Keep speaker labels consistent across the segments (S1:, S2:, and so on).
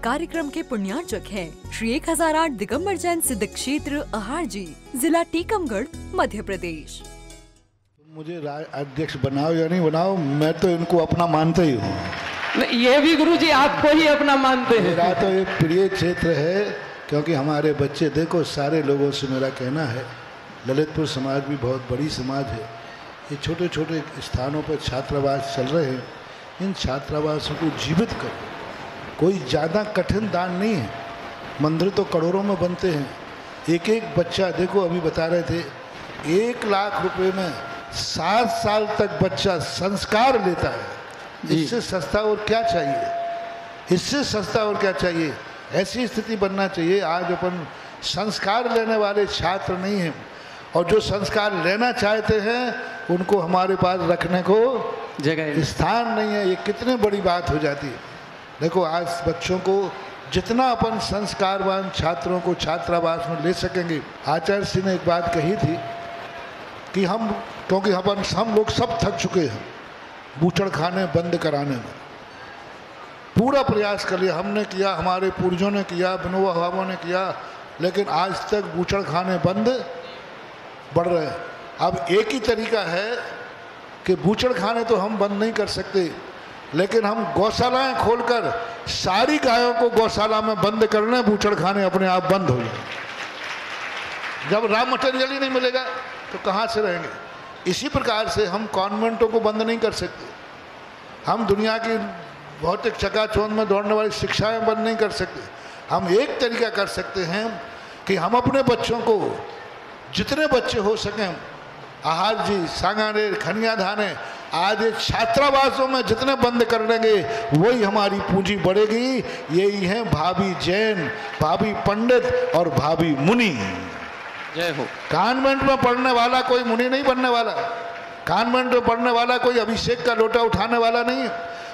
S1: कार्यक्रम के पुण्यार्चक हैं। श्री एक हज़ार आठ दिगम्बर जैन सिद्ध क्षेत्र अहार जी जिला टीकमगढ़ मध्य प्रदेश।
S2: मुझे अध्यक्ष बनाओ या नहीं बनाओ मैं तो इनको अपना मानता ही हूँ।
S3: ये भी गुरु जी आपको ही अपना मानते हैं।
S2: मेरा तो एक प्रिय क्षेत्र है क्योंकि हमारे बच्चे देखो सारे लोगों से मेरा कहना है ललितपुर समाज भी बहुत बड़ी समाज है। ये छोटे छोटे स्थानों पर छात्रावास चल रहे हैं। इन छात्रावासों को जीवित करो। कोई ज़्यादा कठिन दान नहीं है। मंदिर तो करोड़ों में बनते हैं। एक एक बच्चा देखो अभी बता रहे थे एक लाख रुपए में सात साल तक बच्चा संस्कार लेता है। इससे सस्ता और क्या चाहिए? इससे सस्ता और क्या चाहिए? ऐसी स्थिति बनना चाहिए। आज अपन संस्कार लेने वाले छात्र नहीं हैं। और जो संस्कार लेना चाहते हैं उनको हमारे पास रखने को
S3: जगह
S2: स्थान नहीं है। ये कितनी बड़ी बात हो जाती है। देखो, आज बच्चों को जितना अपन संस्कारवान छात्रों को छात्रावास में ले सकेंगे। आचार्य सिंह ने एक बात कही थी कि हम, क्योंकि अपन हम लोग सब थक चुके हैं बूचड़ खाने बंद कराने में। पूरा प्रयास कर लिया, हमने किया, हमारे पूर्वजों ने किया बिनोबा भावों ने किया, लेकिन आज तक बूचड़ खाने बंद बढ़ रहे हैं। अब एक ही तरीका है कि बूचड़ खाने तो हम बंद नहीं कर सकते। लेकिन हम गौशालाएँ खोलकर सारी गायों को गौशाला में बंद कर करने बूचड़ खाने अपने आप बंद हो जाए। जब राम मटेरियल ही नहीं मिलेगा तो कहाँ से रहेंगे? इसी प्रकार से हम कॉन्वेंटों को बंद नहीं कर सकते। हम दुनिया की भौतिक चकाचौंध में दौड़ने वाली शिक्षाएँ बंद नहीं कर सकते। हम एक तरीका कर सकते हैं कि हम अपने बच्चों को, जितने बच्चे हो सकें, आहार जी, सांगानेर, खनिया धाने आज छात्रावासों में जितने बंद कर देंगे वही हमारी पूंजी बढ़ेगी। यही है भाभी जैन भाभी पंडित और भाभी मुनि।
S3: जय हो।
S2: कॉन्वेंट में पढ़ने वाला कोई मुनि नहीं बनने वाला। कॉन्वेंट में पढ़ने वाला कोई अभिषेक का लोटा उठाने वाला नहीं है।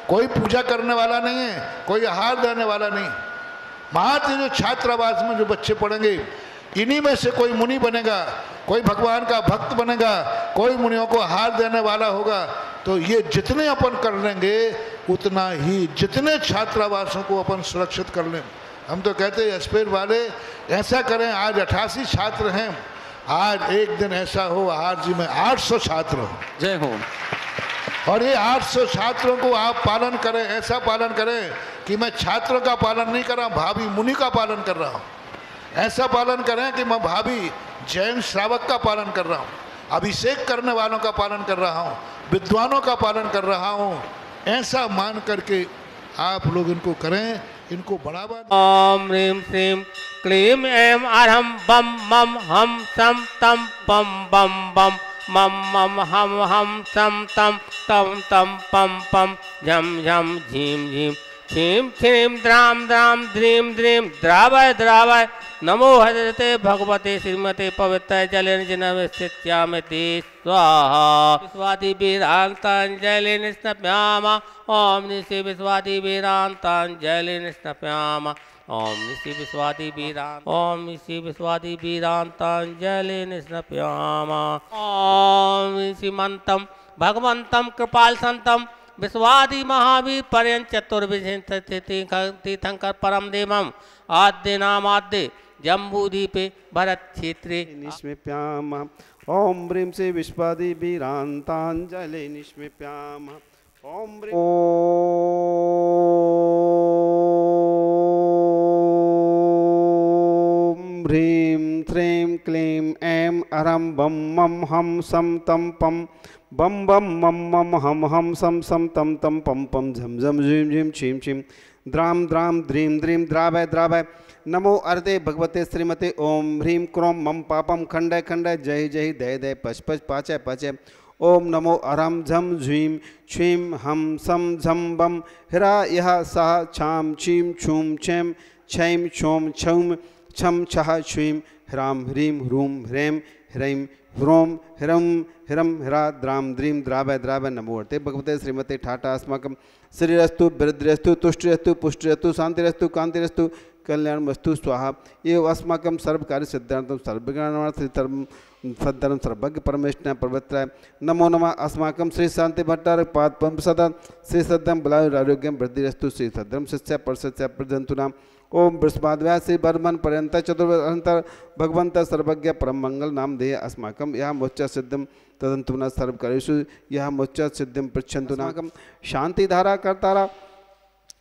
S2: कोई पूजा करने वाला नहीं है कोई आहार देने वाला नहीं। मात्र जो छात्रावास में जो बच्चे पढ़ेंगे इन्हीं में से कोई मुनि बनेगा कोई भगवान का भक्त बनेगा कोई मुनियों को हार देने वाला होगा। तो ये जितने अपन कर लेंगे उतना ही जितने छात्रावासों को अपन सुरक्षित कर लें। हम तो कहते हैं एस्पेर वाले ऐसा करें आज अठासी छात्र हैं। आज एक दिन ऐसा हो आज जी में 800 छात्र हो।
S3: जय हो।
S2: और ये 800 छात्रों को आप पालन करें ऐसा पालन करें कि मैं छात्रों का पालन नहीं कर रहा हूँ भाभी मुनि का पालन कर रहा हूँ। ऐसा पालन करें कि मैं भाभी जैन श्रावक का पालन कर रहा हूँ अभिषेक करने वालों का पालन कर रहा हूँ। विद्वानों का पालन कर रहा हूँ ऐसा मान करके आप लोग इनको करें, इनको बढ़ावा दें।
S4: ॐ ह्रीं श्रीं, क्लीं ऐं अरहं बम मम हम सम तम पम बम बम मम मम हम हम सम तम तम तम पम पम झम झम झीं झीं क्षीं क्षीं द्रां द्रां, द्रीं द्रीं, द्रावय द्रावय नमो हजरते भगवते श्रीमते पवित्र जलेन जिनवस्थित्यामति स्वाहा विश्वादि वीरांतांजलि निस्नप्यामा ओम निशि विश्वादि वीरांतांजलि निस्नप्यामा ओम निशि विश्वादि वीरां ओम निशि विश्वादि वीरांतांजलि निस्नप्यामा ओम निशि मंतम भगवंतम कृपाल संतम विश्वादि महावीर पर्यन चतुर्विंश तीर्थंकर परम देवम आद्य नाम जम्बूदीपे भरत क्षेत्रे
S5: निष्मिप्याम। ॐ ह्रीं श्री विश्वादि वीरान्ताञ्जलि निष्मिप्याम ह्रीं ॐ ह्रीं श्रीं क्लीं ऐं अरं बं मं हं सं तं पं बं बं मम मम हम हम सं सं तम तं पम पं झम झं झीं झीं छीं छीं द्रां द्रां द्रीं द्रीं द्रावय द्रावय नमो अर्दे भगवते श्रीमते ओम ह्रीं क्रों मम पापम खंडय खंडय जय जय दय दय पच पच पाचय पचय ओम नमो अरम झम झीं छीं हम सम झम बम हिरा यह सह छाम छीं छूं छेम छैं छौं छौं छम छह छुं ह्रां ह्रीं ह्रूं ह्रैं ह्रैं ह्रों हिरं हिरं हिरा द्रां द्रीं द्रावय द्रावय नमो अर्ते भगवते श्रीमते ठाटा अस्माकं श्रीरस्तु वृद्धिरस्तु तुष्टिरस्तु, पुष्टिरस्तु शांतिरस्तु कांतिरस्तु कल्याण वस्तु स्वाहा। एवं अस्माकं सर्वकार्य सिद्धांतम सर्वज्ञानार्थ धर्म सद्धर्म सर्वज्ञ परमेश्वर प्रवृत्ताय नमो नमः अस्माकं श्री शांति भट्टार पाद पंप सदा। श्री सद्धम बलायु आरोग्यम वृद्धिरस्तु श्री सद्धर्म शिष्य परसत्य प्रजंतुनाम ओम बृहस्पतिव्या श्री बर्मन पर्यंत चतुर्वंतर भगवंत सर्वज्ञ परम मंगल नाम देह अस्माकम यह मोच्च सिद्धम तदंतु न सर्वकरेषु यह मोच्च सिद्धिम पृछंतु नाकम शांतिधारा करतारा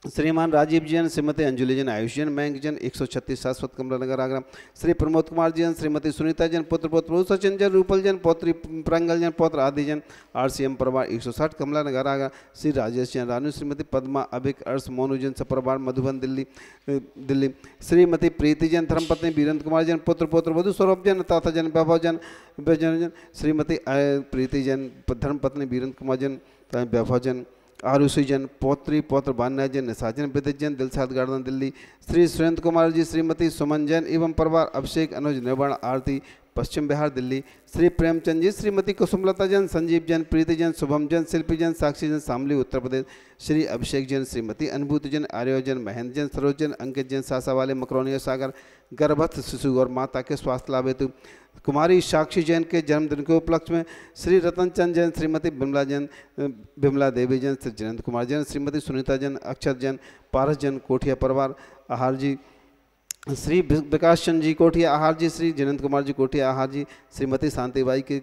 S5: श्रीमान राजीव जैन, श्रीमती अंजलि जैन, आयुष जैन, मयंक जैन, एक सौ छत्तीस शाश्वत कमला नगर, आगरा। श्री प्रमोद कुमार जैन, श्रीमती सुनीता जैन, पुत्र पुत्र सचिन जैन रूपल जैन, पौत्री प्रंगल जैन, पौत्र आदि जैन आर सी एम परिवार एक सौ साठ कमला नगर, आगरा। श्री राजेश जैन, रानू, श्रीमती पद्मा, अभिक, अर्श, मोनू जैन, सपरिवार, मधुबन, दिल्ली दिल्ली। श्रीमती प्रीति जैन, धर्मपत्नी, वीरेंद्र कुमार जैन, पुत्र पुत्र, वधु सौरभ जैन, ताता जैन, वैभव जैन जैन, श्रीमती प्रीति जैन, धर्मपत्नी, वीरेंद्र कुमार जैन तथा वैभव जैन आरुषि जन पौत्री, पौत्र बान्या जन निसाजन विदित जन दिलसाद गार्डन दिल्ली, श्री सुरेंद्र कुमार जी, श्रीमती सुमन जैन, एवं परिवार अभिषेक अनुज निर्वाण आरती पश्चिम बिहार, दिल्ली। श्री प्रेमचंद जी, श्रीमती कुसुमलता जैन, संजीव जैन, प्रीति जैन, शुभम जैन, शिल्पी जैन, साक्षी जैन, शामली, उत्तर प्रदेश। श्री अभिषेक जैन, श्रीमती अनुभूति जैन, आर्य जैन, महेंद्र जैन, सरोज जैन, अंकित जैन, सासा वाले मकरोनिया सागर, गर्भस्थ शिशु और माता के स्वास्थ्य लाभ हेतु कुमारी साक्षी जैन के जन्मदिन के उपलक्ष्य में श्री रतन चंद जैन, श्रीमती बिमला जैन, बिमला देवी जैन, श्री जयंत कुमार जैन, श्रीमती सुनीता जैन, अक्षर जैन, पारस जैन, कोठिया परिवार, आहार जी श्री विकास चंद जी कोठिया आहार जी, श्री जयंत कुमार जी कोठिया आहार जी, श्रीमती शांतिबाई के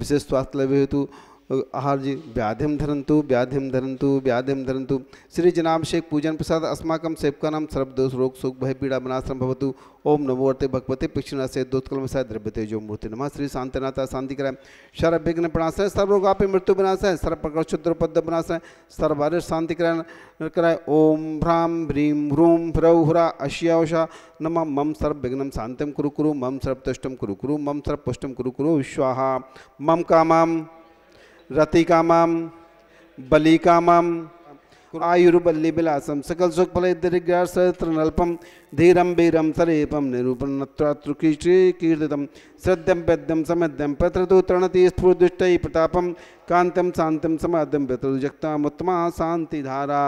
S5: विशेष स्वास्थ्य लाभ हेतु आहार जी व्याधिम धरन्तु व्याधिम धरन्तु व्याधिम धरन्तु। श्री जनाभिषेक पूजन प्रसाद अस्माकं सेवकानां सर्वदोष, रोग, सुख, भय, पीड़ा विनाशनम भवतु। ओम नमो वर्ते भगवते पिक्षुना से दोत्कलमसाय द्रव्यते जो मूर्ति नमः। श्री शांतिनाथा शांति कराय शर विघ्न प्रणाशय सर्वरोगापि मृत्यु विनाशय सर्व प्रकार शुद्र पद विनाशय सर्वारिश शांति कराय। कराय ओम भ्राम ह्रीं ह्रूं ह्रौ ह्रा अश्यावशा नम, मम सर्व विघ्नं शांतिम कुरु कुरु, मम सर्व तुष्टम कुरु कुरु, मम सर्व पुष्टम कुरु कुरु स्वाहा मम कामाम रति कामाम बलि कामाम आयुर्बल्ली बिलासम सकल सुख फल दीर्घ धीरम वीरम सरेपम निरूपण कीर्तितम श्रद्धम पेद्यम समद्यम पत्रतु तृणति स्फुदुष्ट प्रतापम कांतम शांतम समाद्यम पितृजक्तामुत्तमा शांति धारा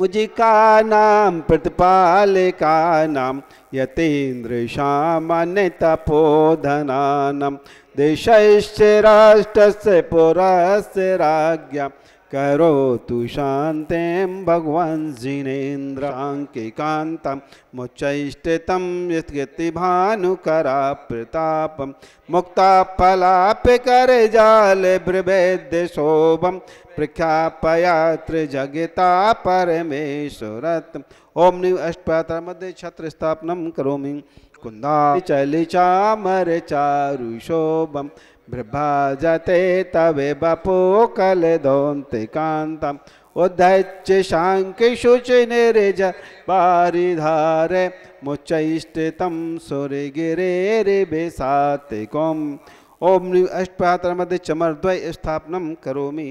S5: उजिका नाम प्रतिपालिका नाम यतेन्द्र सामान्य तपोधनानम देशश्च राष्ट्रस्य पुरस्य राज्ञा। करोतु शान्तिं, भगवान् जिनेन्द्राङ्किकान्तं मुच्चैष्टितं यद्यति भानुकरा प्रतापं मुक्ताफलापि करजाले ब्रवेद्य शोभं, प्रख्यापयात्र जगता परमेश्वरत् ओम निव अष्टपात्र मध्ये छत्र स्थापनं करोमि। कुन्दा चलिचामर चारुशोभं बिभ्राजते तवे बपो कलदोन्तिकान्तम् उद्धच्य शाङ्किशुचि निरज पारिधारे मुच्चैष्टितं सुरगिरेरिभिसात्तिकम् ओम अष्टपात्र मध्ये चमरद्वय स्थापनम करोमि।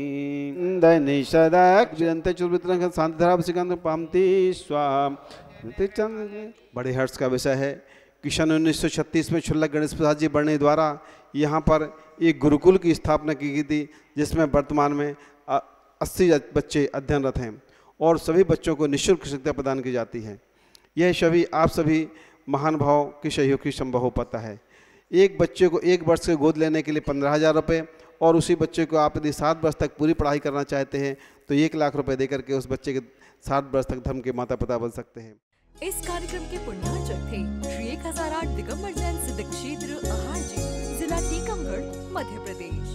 S5: दैनिषदा जयंते चुर्वित्र शांतिधाराभिषेकांत पामती स्वाम। बड़े हर्ष का विषय है। किशन 1936 में छुल्लक गणेश प्रसाद जी बढ़ने द्वारा यहाँ पर एक गुरुकुल की स्थापना की गई थी, जिसमें वर्तमान में अस्सी बच्चे अध्ययनरत हैं और सभी बच्चों को निःशुल्क शिक्षा प्रदान की जाती है। यह सभी, आप सभी महान भाव के सहयोग की संभव हो पाता है। एक बच्चे को एक वर्ष के गोद लेने के लिए पंद्रह हज़ार रुपये और उसी बच्चे को आप यदि सात वर्ष तक पूरी पढ़ाई करना चाहते हैं तो एक लाख रुपए देकर के उस बच्चे के सात वर्ष तक धर्म के माता पिता बन सकते हैं।
S1: इस कार्यक्रम के पुण्यार्चक थे एक हज़ार आठ दिगम्बर जैन सिद्ध क्षेत्र अहार जी जिला टीकमगढ़ मध्य प्रदेश।